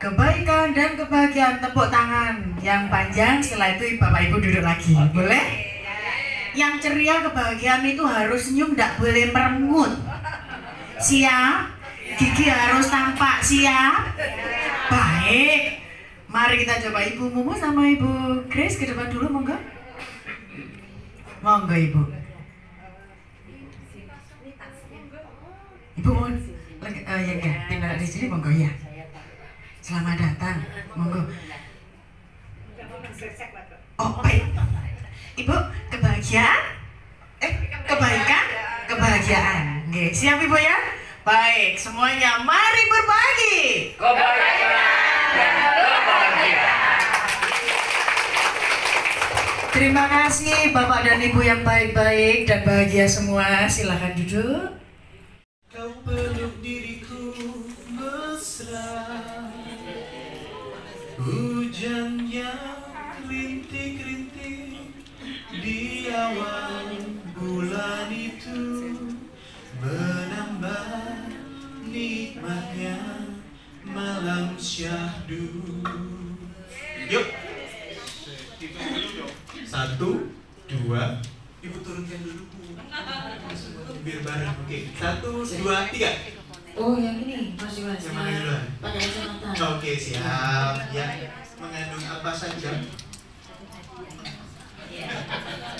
kebaikan dan kebahagiaan tepuk tangan yang panjang setelah itu bapak ibu duduk lagi. Boleh? Yang ceria kebahagiaan itu harus senyum tidak boleh merengut. Siap gigi harus tampak siap baik. Mari kita coba ibu Mumu sama ibu Grace ke depan dulu monggo. Monggo ibu. Ibu mohon uh, ya ya tinggal di sini monggo ya selamat datang. Monggo. oh baik. Ibu kebahagiaan? Eh kebaikan? Kebahagiaan. Oke, siap ibu ya? Baik semuanya mari berbagi. Terima kasih Bapak dan Ibu yang baik-baik dan bahagia semua. Silahkan duduk. Bulan itu Menambah nikmatnya malam syahdu Yuk Satu, dua Ibu turunkan dulu Bu biar bareng. Oke, satu, dua, tiga. Oh, yang ini masih mas. Yang mana duluan? Pakai kacamata. Oke, siap. Ya, mengandung apa saja? Siap.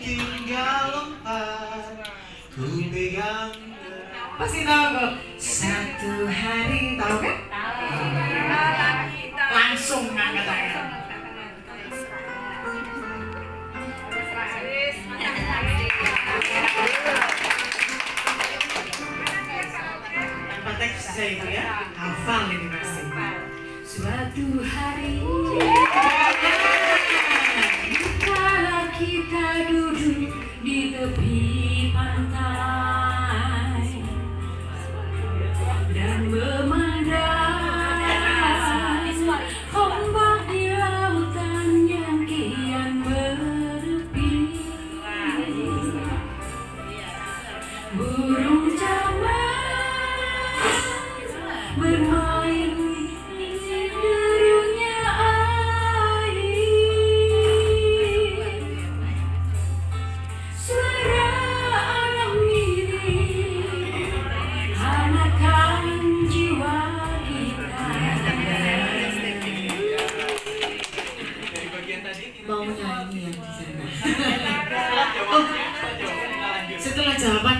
tinggal lompat Ku pegang Pasti tahu kok. Satu hari tahu kan? Langsung ngangkat tangan. Tanpa teks saya itu ya. Hafal ini pasti. Suatu hari kita duduk di tepi pantai dan memandang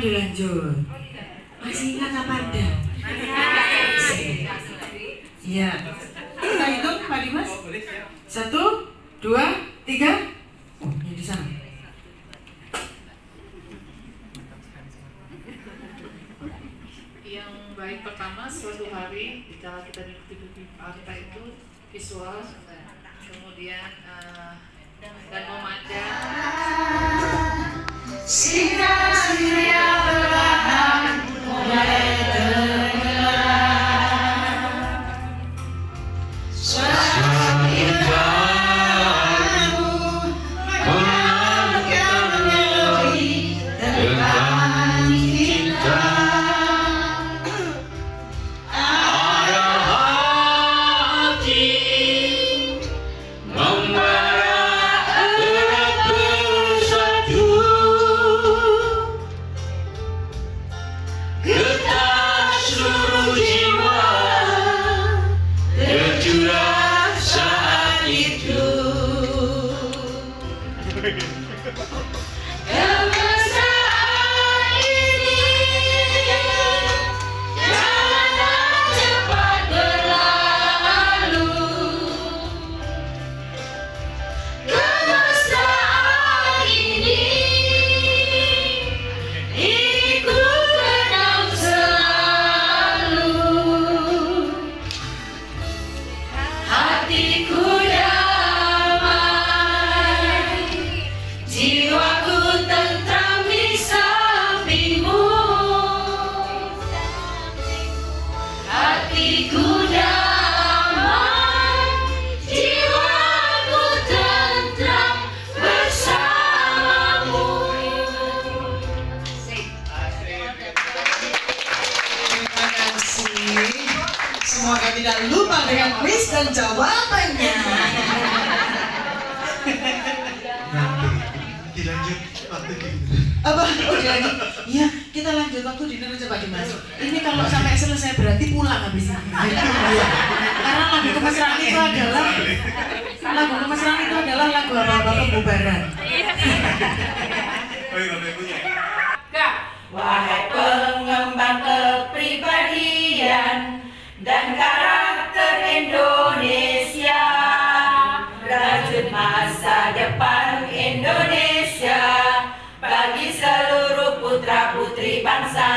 dilanjut. Masih ingat apa ada? Iya. Kita hitung Pak Dimas. Satu, dua, tiga. Oh, ini di sana. yang baik pertama suatu hari jika kita di pantai itu visual jawabannya. Nanti dilanjut waktu di Apa? Oh dilanjut? Iya, kita lanjut waktu dinner aja Pak Dimas. Ini kalau sampai selesai berarti pulang habis ini. Karena lagu kemesraan itu adalah lagu kemesraan itu adalah lagu apa-apa pembubaran. Oh iya, Bapak Ibunya. Wahai pengembang kepribadian dan karakter Indonesia masa depan Indonesia Bagi seluruh putra-putri bangsa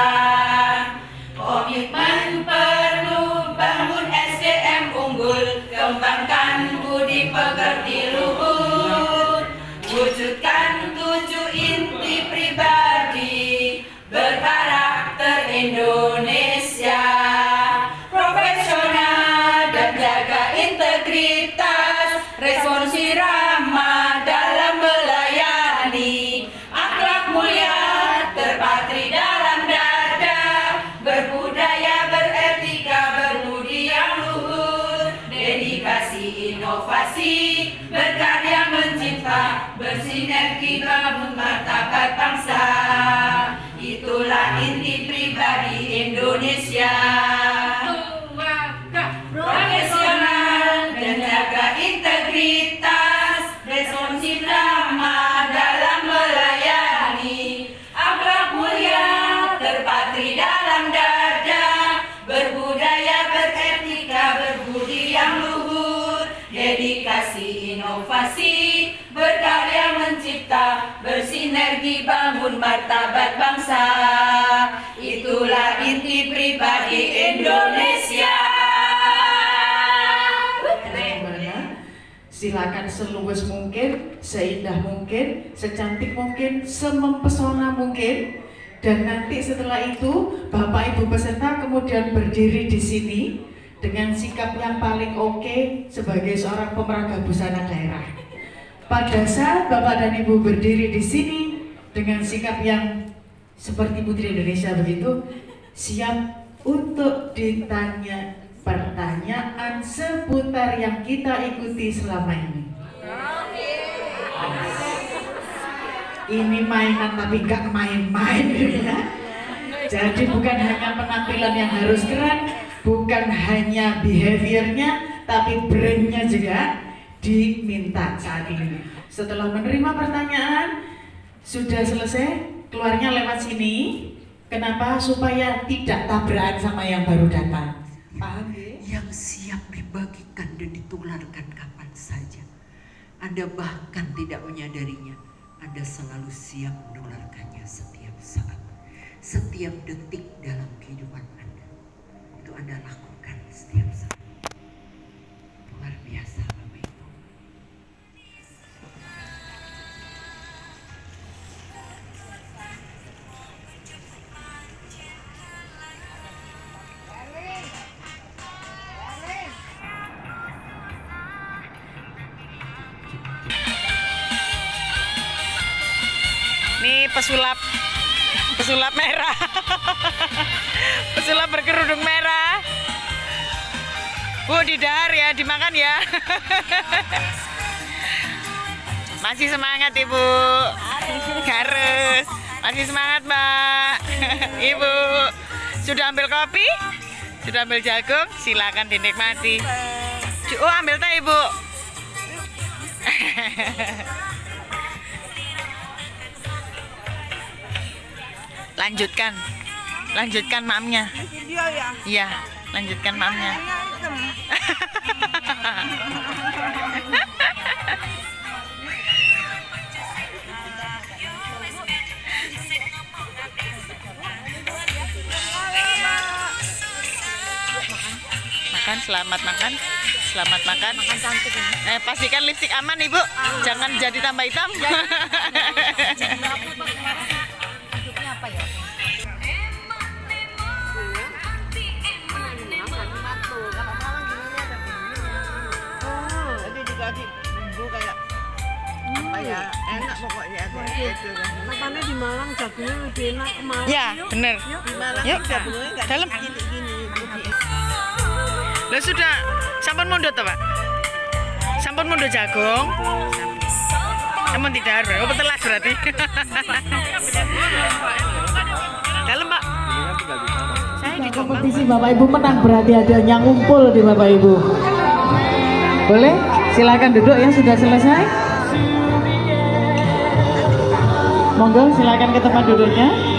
berkarya mencipta bersinergi bangun martabat bangsa. Itulah inti pribadi Indonesia dedikasi inovasi berkarya mencipta bersinergi bangun martabat bangsa itulah inti pribadi Indonesia? Silakan seluas mungkin, seindah mungkin, secantik mungkin, semempesona mungkin. Dan nanti setelah itu, Bapak Ibu peserta kemudian berdiri di sini dengan sikap yang paling oke sebagai seorang pemeraga busana daerah. Pada saat Bapak dan Ibu berdiri di sini dengan sikap yang seperti Putri Indonesia begitu, siap untuk ditanya pertanyaan seputar yang kita ikuti selama ini. Ini mainan tapi nggak main-main ya. Jadi bukan hanya penampilan yang harus keren, bukan hanya behaviornya, tapi brainnya juga diminta saat ini. Setelah menerima pertanyaan, sudah selesai, keluarnya lewat sini. Kenapa? Supaya tidak tabrakan sama yang baru datang. Paham ya? yang siap dibagikan dan ditularkan kapan saja. Anda bahkan tidak menyadarinya. Anda selalu siap menularkannya setiap saat. Setiap detik dalam kehidupan Anda. Itu Anda lakukan setiap saat. Luar biasa Bapak Ibu. Ini pesulap pesulap merah. pesulap berkerudung merah. Bu, didahar ya, dimakan ya. Masih semangat Ibu. Harus. Masih semangat, Mbak. Ibu. Sudah ambil kopi? Sudah ambil jagung? Silakan dinikmati. Oh, ambil teh, Ibu. Lanjutkan. Lanjutkan mamnya. Iya lanjutkan mamnya. Makan selamat makan. Selamat makan. Makan cantik eh, pastikan lipstick aman ibu. Jangan jadi tambah hitam ya enak pokoknya itu kan. Makanya di Malang jagungnya lebih enak ke Malang. ya yuk. bener Di Malang Yuk, itu jagungnya nggak dalam. gini-gini. Lah sudah sampun mundut to, Pak? Sampun mundut jagung. Sampun tidak harus. Oh, telas berarti. Dalam, Pak. Saya di kompetisi Bapak Ibu menang berarti ada yang ngumpul di Bapak Ibu. Boleh? Silakan duduk yang sudah selesai. Monggo silakan ke tempat duduknya.